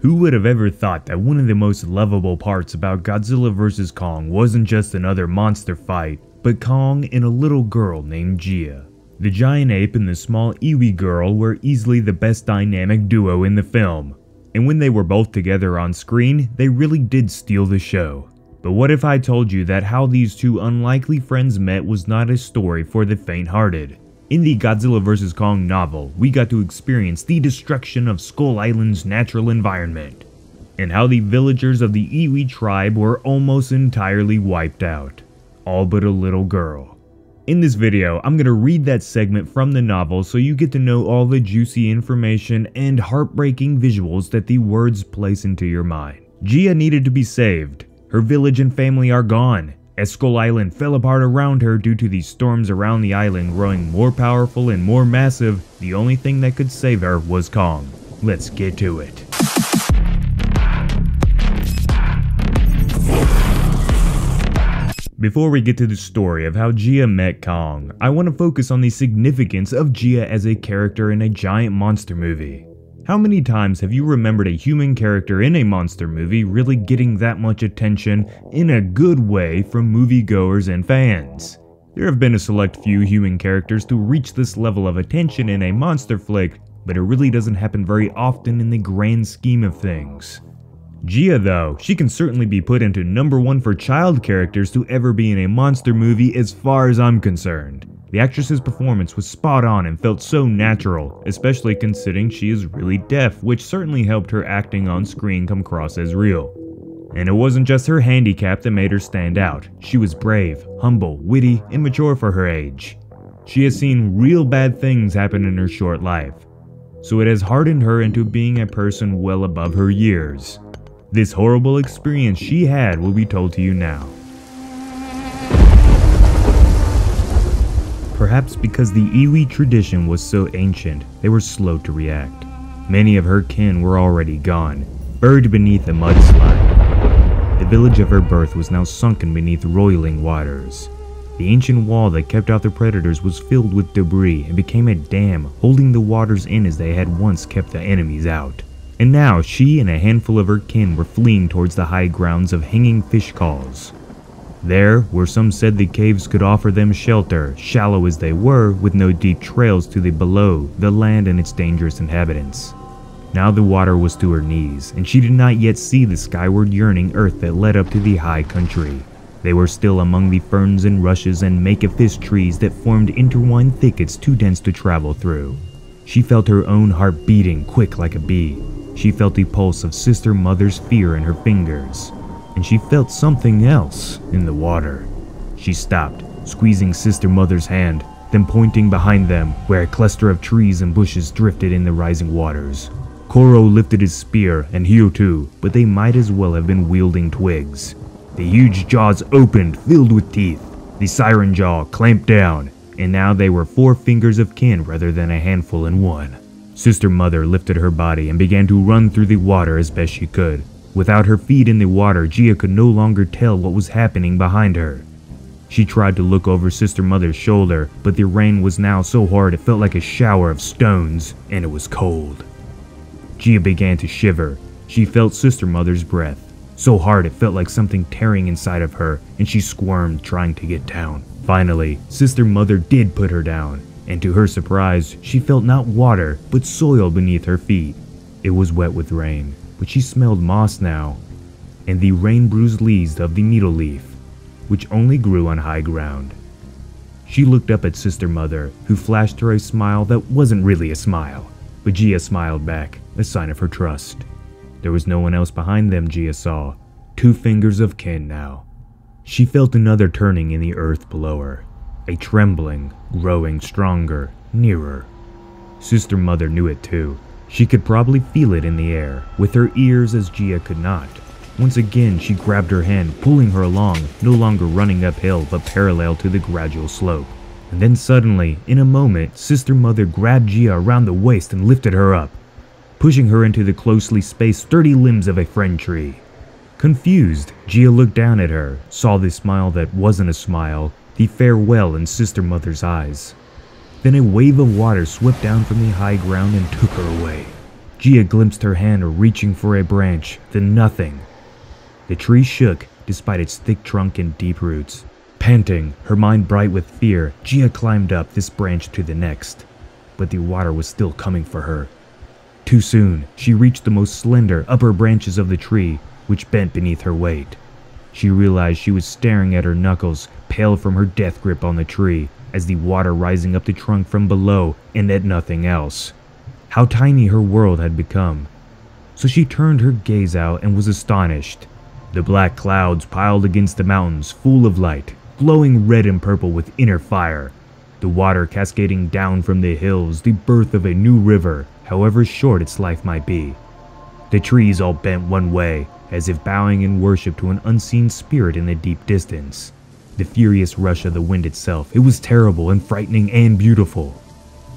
Who would have ever thought that one of the most lovable parts about Godzilla vs. Kong wasn't just another monster fight, but Kong and a little girl named Jia. The giant ape and the small Iwi girl were easily the best dynamic duo in the film, and when they were both together on screen, they really did steal the show. But what if I told you that how these two unlikely friends met was not a story for the faint-hearted? In the Godzilla vs. Kong novel, we got to experience the destruction of Skull Island's natural environment, and how the villagers of the Iwi tribe were almost entirely wiped out, all but a little girl. In this video, I'm going to read that segment from the novel so you get to know all the juicy information and heartbreaking visuals that the words place into your mind. Jia needed to be saved. Her village and family are gone, as Skull Island fell apart around her due to the storms around the island growing more powerful and more massive, the only thing that could save her was Kong. Let's get to it. Before we get to the story of how Jia met Kong, I want to focus on the significance of Jia as a character in a giant monster movie. How many times have you remembered a human character in a monster movie really getting that much attention in a good way from moviegoers and fans? There have been a select few human characters to reach this level of attention in a monster flick, but it really doesn't happen very often in the grand scheme of things. Jia though, she can certainly be put into number one for child characters to ever be in a monster movie as far as I'm concerned. The actress's performance was spot on and felt so natural, especially considering she is really deaf, which certainly helped her acting on screen come across as real. And it wasn't just her handicap that made her stand out. She was brave, humble, witty, mature for her age. She has seen real bad things happen in her short life, so it has hardened her into being a person well above her years. This horrible experience she had will be told to you now. Perhaps because the Iwi tradition was so ancient, they were slow to react. Many of her kin were already gone, buried beneath a mudslide. The village of her birth was now sunken beneath roiling waters. The ancient wall that kept out the predators was filled with debris and became a dam holding the waters in as they had once kept the enemies out. And now she and a handful of her kin were fleeing towards the high grounds of Hanging Fish Calls, there, where some said the caves could offer them shelter, shallow as they were, with no deep trails to the below, the land and its dangerous inhabitants. Now the water was to her knees, and she did not yet see the skyward yearning earth that led up to the high country. They were still among the ferns and rushes and make-a-fist trees that formed intertwined thickets too dense to travel through. She felt her own heart beating quick like a bee. She felt the pulse of Sister Mother's fear in her fingers and she felt something else in the water. She stopped, squeezing Sister Mother's hand, then pointing behind them where a cluster of trees and bushes drifted in the rising waters. Koro lifted his spear and Hio too, but they might as well have been wielding twigs. The huge jaws opened, filled with teeth. The siren jaw clamped down, and now they were four fingers of kin rather than a handful in one. Sister Mother lifted her body and began to run through the water as best she could, Without her feet in the water, Jia could no longer tell what was happening behind her. She tried to look over Sister Mother's shoulder, but the rain was now so hard it felt like a shower of stones, and it was cold. Jia began to shiver. She felt Sister Mother's breath, so hard it felt like something tearing inside of her, and she squirmed trying to get down. Finally, Sister Mother did put her down, and to her surprise, she felt not water, but soil beneath her feet. It was wet with rain but she smelled moss now, and the rain-bruised leaves of the needle leaf, which only grew on high ground. She looked up at Sister Mother, who flashed her a smile that wasn't really a smile, but Jia smiled back, a sign of her trust. There was no one else behind them, Jia saw. Two fingers of kin now. She felt another turning in the earth below her, a trembling, growing stronger, nearer. Sister Mother knew it too, she could probably feel it in the air, with her ears as Jia could not. Once again, she grabbed her hand, pulling her along, no longer running uphill but parallel to the gradual slope. And then suddenly, in a moment, Sister Mother grabbed Jia around the waist and lifted her up, pushing her into the closely spaced, sturdy limbs of a friend tree. Confused, Jia looked down at her, saw the smile that wasn't a smile, the farewell in Sister Mother's eyes. Then a wave of water swept down from the high ground and took her away. Jia glimpsed her hand reaching for a branch, then nothing. The tree shook despite its thick trunk and deep roots. Panting, her mind bright with fear, Jia climbed up this branch to the next. But the water was still coming for her. Too soon, she reached the most slender upper branches of the tree, which bent beneath her weight. She realized she was staring at her knuckles, pale from her death grip on the tree, as the water rising up the trunk from below and at nothing else. How tiny her world had become. So she turned her gaze out and was astonished. The black clouds piled against the mountains, full of light, glowing red and purple with inner fire. The water cascading down from the hills, the birth of a new river, however short its life might be. The trees all bent one way, as if bowing in worship to an unseen spirit in the deep distance. The furious rush of the wind itself, it was terrible and frightening and beautiful.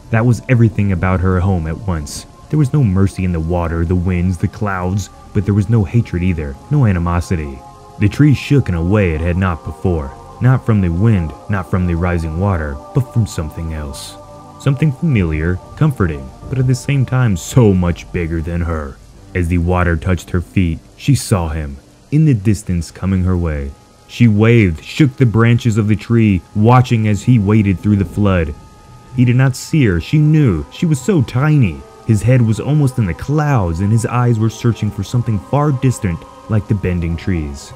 That was everything about her home at once. There was no mercy in the water, the winds, the clouds, but there was no hatred either, no animosity. The tree shook in a way it had not before, not from the wind, not from the rising water, but from something else. Something familiar, comforting, but at the same time so much bigger than her. As the water touched her feet, she saw him, in the distance coming her way. She waved, shook the branches of the tree, watching as he waded through the flood. He did not see her, she knew, she was so tiny. His head was almost in the clouds, and his eyes were searching for something far distant, like the bending trees.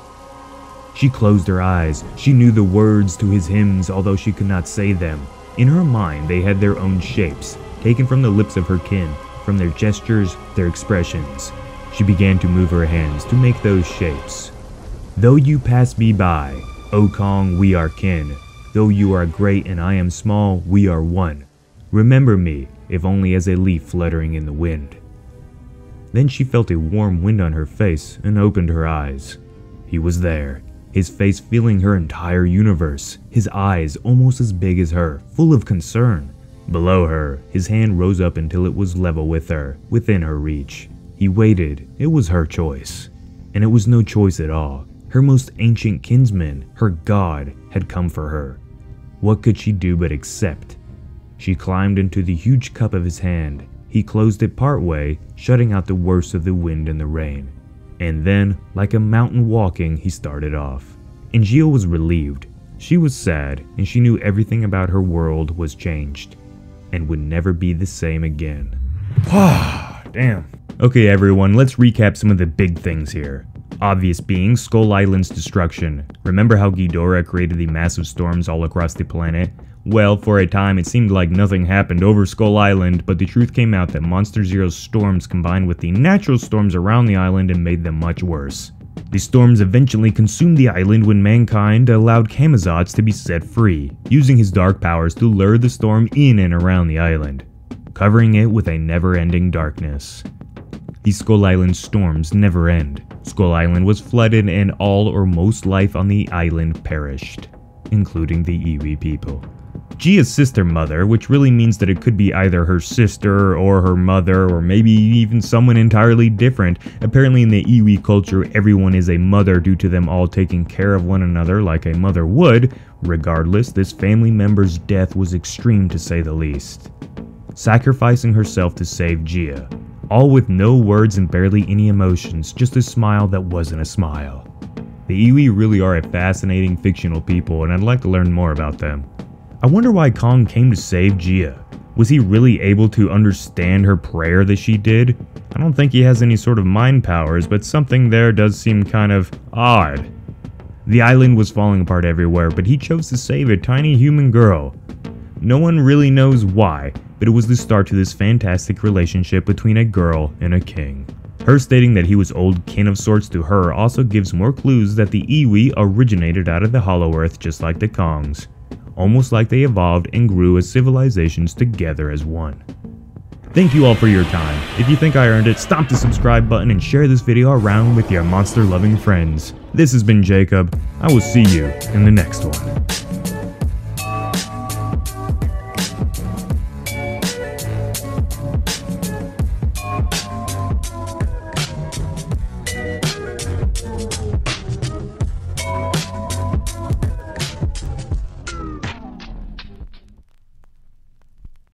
She closed her eyes. She knew the words to his hymns, although she could not say them. In her mind, they had their own shapes, taken from the lips of her kin, from their gestures, their expressions. She began to move her hands to make those shapes. Though you pass me by, O Kong, we are kin. Though you are great and I am small, we are one. Remember me, if only as a leaf fluttering in the wind. Then she felt a warm wind on her face and opened her eyes. He was there, his face filling her entire universe, his eyes almost as big as her, full of concern. Below her, his hand rose up until it was level with her, within her reach. He waited. It was her choice. And it was no choice at all. Her most ancient kinsman, her god, had come for her. What could she do but accept? She climbed into the huge cup of his hand. He closed it partway, shutting out the worst of the wind and the rain. And then, like a mountain walking, he started off. And Jia was relieved. She was sad, and she knew everything about her world was changed and would never be the same again. Damn. Okay, everyone, let's recap some of the big things here. Obvious being Skull Island's destruction. Remember how Ghidorah created the massive storms all across the planet? Well, for a time it seemed like nothing happened over Skull Island, but the truth came out that Monster Zero's storms combined with the natural storms around the island and made them much worse. The storms eventually consumed the island when mankind allowed Camazotz to be set free, using his dark powers to lure the storm in and around the island, covering it with a never-ending darkness. The Skull Island storms never end. Skull Island was flooded and all or most life on the island perished, including the Iwi people. Jia's sister mother, which really means that it could be either her sister or her mother or maybe even someone entirely different. Apparently in the Iwi culture, everyone is a mother due to them all taking care of one another like a mother would. Regardless, this family member's death was extreme to say the least. Sacrificing herself to save Jia. All with no words and barely any emotions, just a smile that wasn't a smile. The Iwi really are a fascinating fictional people and I'd like to learn more about them. I wonder why Kong came to save Jia. Was he really able to understand her prayer that she did? I don't think he has any sort of mind powers, but something there does seem kind of odd. The island was falling apart everywhere, but he chose to save a tiny human girl. No one really knows why, but it was the start to this fantastic relationship between a girl and a king. Her stating that he was old kin of sorts to her also gives more clues that the Iwi originated out of the Hollow Earth just like the Kongs almost like they evolved and grew as civilizations together as one. Thank you all for your time. If you think I earned it, stomp the subscribe button and share this video around with your monster loving friends. This has been Jacob. I will see you in the next one.